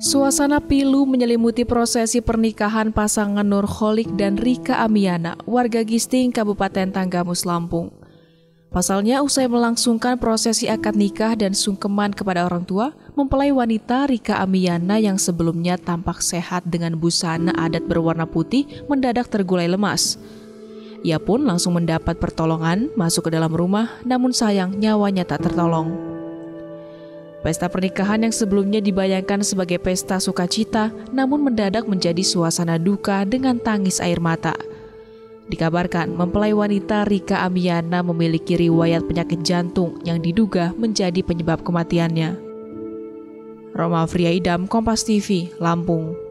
Suasana pilu menyelimuti prosesi pernikahan pasangan Nurholik dan Rika Amiana, warga Gisting, Kabupaten Tanggamus, Lampung. Pasalnya, usai melangsungkan prosesi akad nikah dan sungkeman kepada orang tua, mempelai wanita Rika Amiana yang sebelumnya tampak sehat dengan busana adat berwarna putih mendadak tergulai lemas. Ia pun langsung mendapat pertolongan masuk ke dalam rumah, namun sayang nyawanya tak tertolong. Pesta pernikahan yang sebelumnya dibayangkan sebagai pesta sukacita, namun mendadak menjadi suasana duka dengan tangis air mata. Dikabarkan mempelai wanita Rika Amiana memiliki riwayat penyakit jantung yang diduga menjadi penyebab kematiannya. Roma Friaidam, Kompas TV, Lampung.